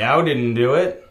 Yeah, I didn't do it.